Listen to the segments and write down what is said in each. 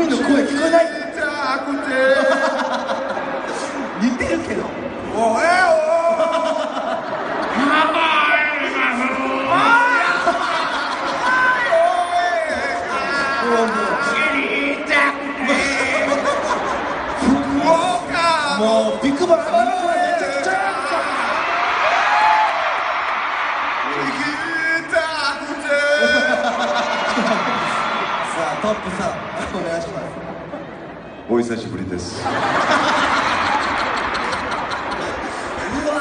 海の声聞こえない。痛くて。似てるけど。おえおもうビッグバトップさんお願いします。お久しぶりです。うわ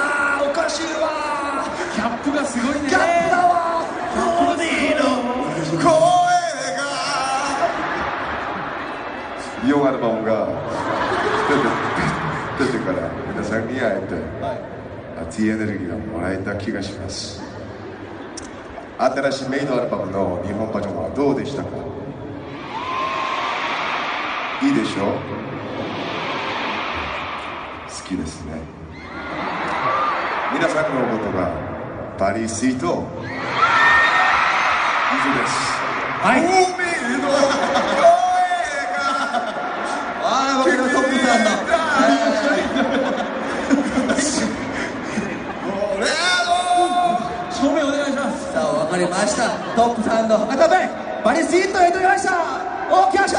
ーおかしいわギャップがすごいね。ギャップだわボディの声が4アルバムが出て出てから皆さんに会えて、熱いエネルギーがもらえた気がします。新しいメイドアルバムの日本バージョンはどうでしたか？いいでしょ？う好きですね。皆さんのことがバリスイート。以上です。はい。海の声ああ僕のトップさんのが俺の正面お願いします。さあ分かりました。トップさんの博多弁バリスイートへとりました。大きな拍手お願いします